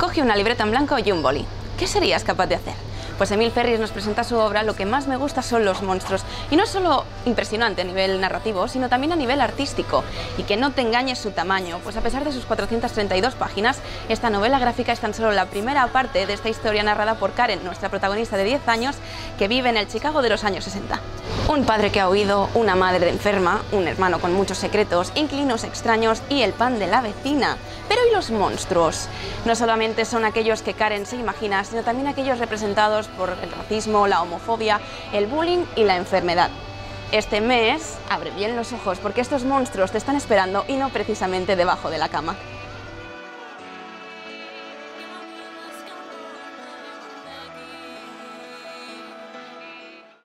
Coge una libreta en blanco y un boli. ¿Qué serías capaz de hacer? Pues Emil Ferris nos presenta su obra Lo que más me gusta son los monstruos. Y no es solo impresionante a nivel narrativo, sino también a nivel artístico. Y que no te engañes su tamaño, pues a pesar de sus 432 páginas, esta novela gráfica es tan solo la primera parte de esta historia narrada por Karen, nuestra protagonista de 10 años, que vive en el Chicago de los años 60. Un padre que ha huido, una madre enferma, un hermano con muchos secretos, inquilinos extraños y el pan de la vecina. Pero ¿y los monstruos? No solamente son aquellos que Karen se imagina, sino también aquellos representados por el racismo, la homofobia, el bullying y la enfermedad. Este mes abre bien los ojos porque estos monstruos te están esperando y no precisamente debajo de la cama.